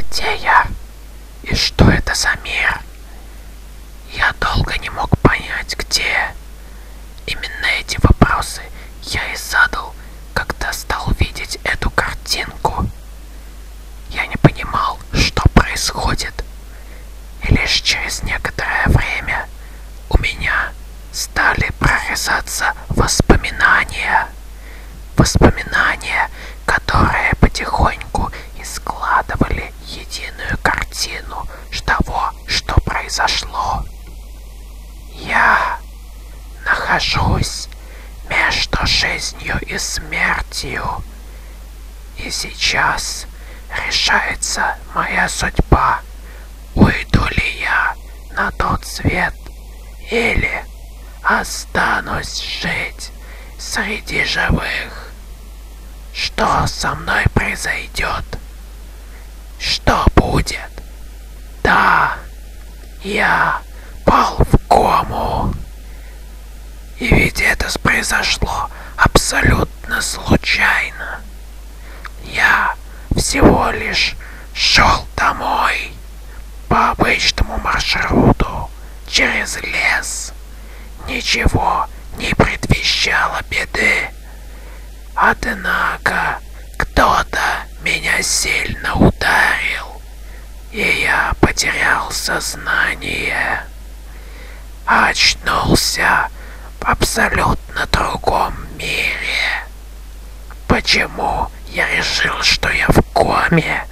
Где я? И что это за мир? Я долго не мог понять, где. Именно эти вопросы я и задал, когда стал видеть эту картинку. Я не понимал, что происходит. И лишь через некоторое время у меня стали прорезаться воспоминания. Воспоминания, которые потихоньку и складывали единую картину того, что произошло. Я нахожусь между жизнью и смертью. И сейчас решается моя судьба. Уйду ли я на тот свет или останусь жить среди живых? Что со мной произойдет? Что будет? Да, я пал в кому. И ведь это произошло абсолютно случайно. Я всего лишь шел домой по обычному маршруту через лес. Ничего не предвещало беды. Однако кто-то меня сильно ударил, и я потерял сознание. Очнулся в абсолютно другом мире. Почему я решил, что я в коме?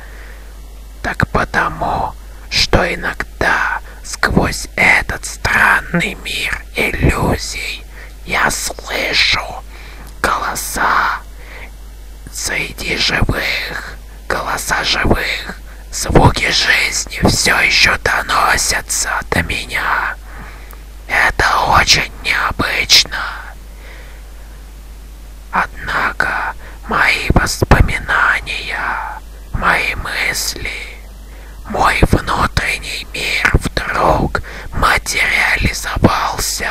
Так потому, что иногда сквозь этот странный мир иллюзий я слышу голоса среди живых, голоса живых, звуки жизни все еще доносятся до меня. Это очень необычно. Однако мои воспоминания, мои мысли, мой внутренний мир вдруг материализовался.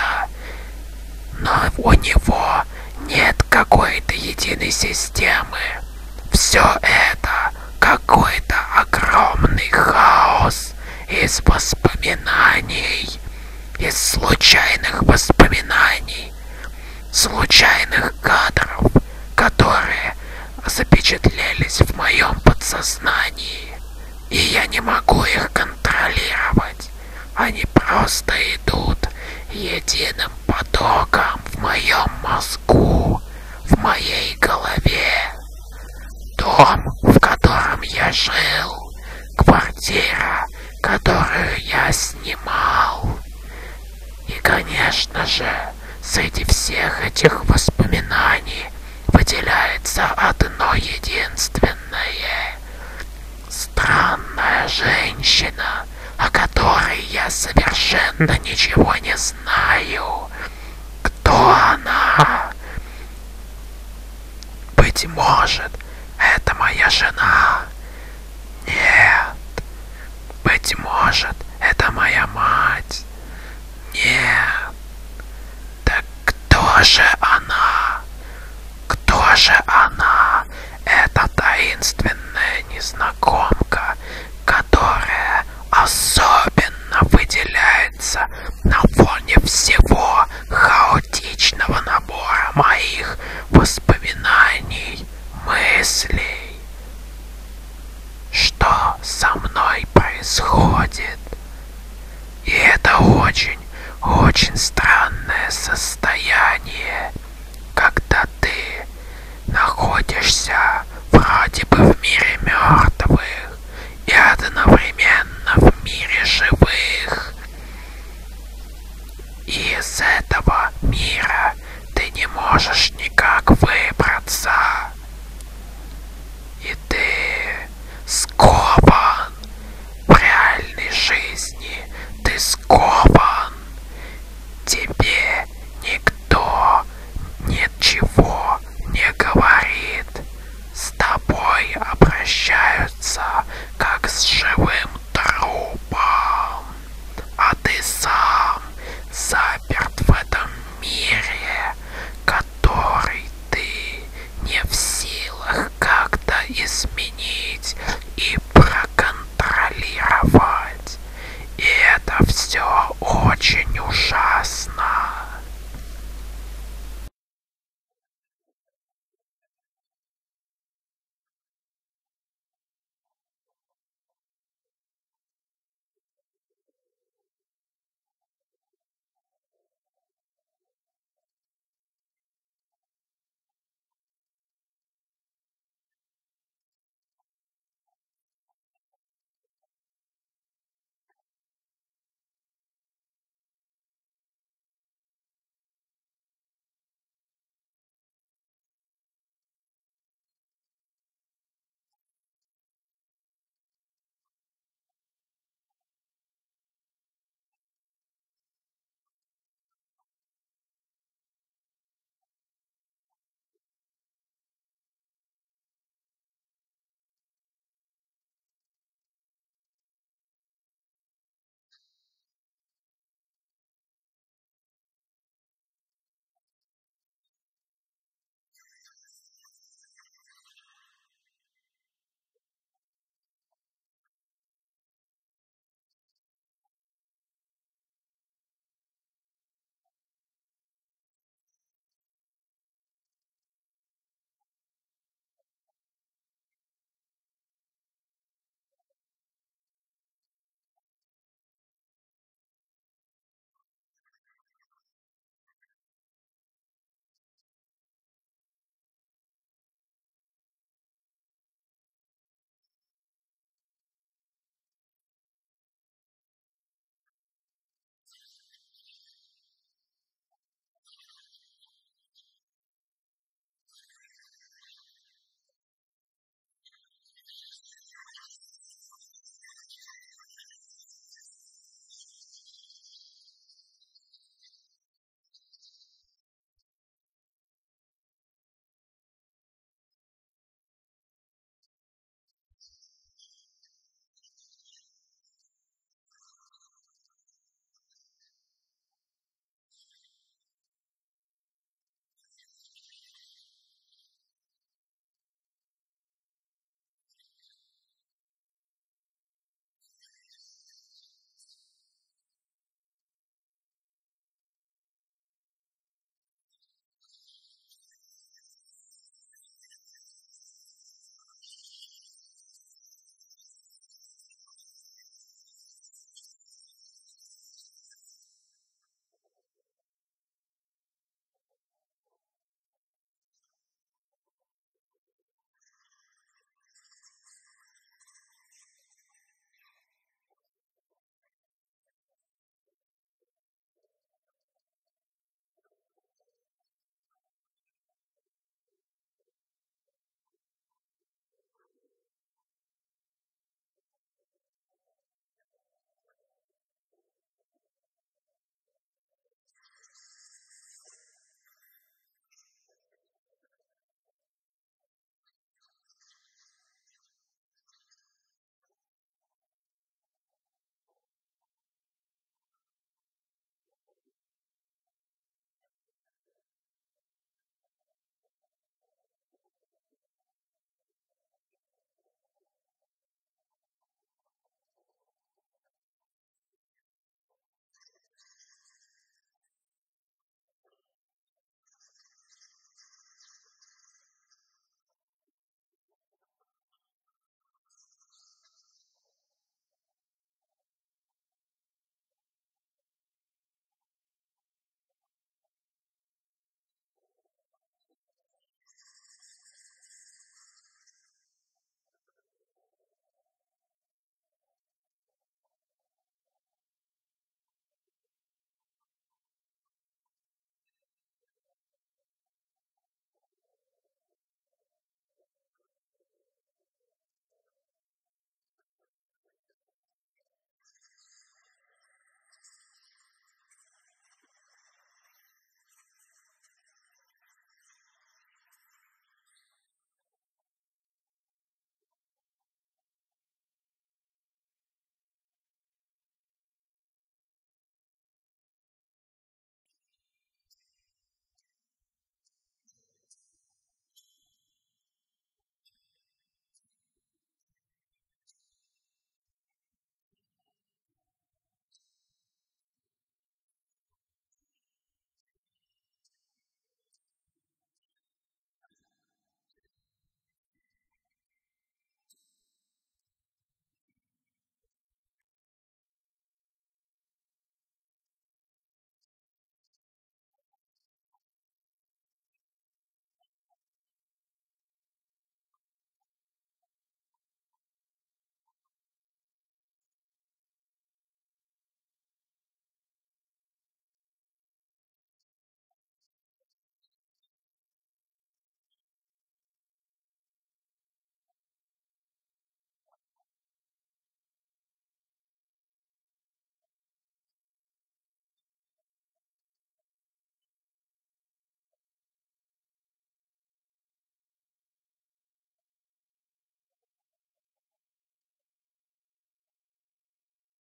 Но у него нет какой-то единой системы. Все это какой-то не могу их контролировать. Они просто идут единым потоком в моем мозгу, в моей голове. Дом, в котором я жил, квартира, которую я снимал. И, конечно же, среди всех этих воспоминаний выделяется одно единственное. Женщина, о которой я совершенно ничего не знаю. Кто она? Быть может, это моя жена. Нет. Быть может, это моя мать. Нет. Так кто же она? Кто же она? Это таинственная незнакомка, выделяется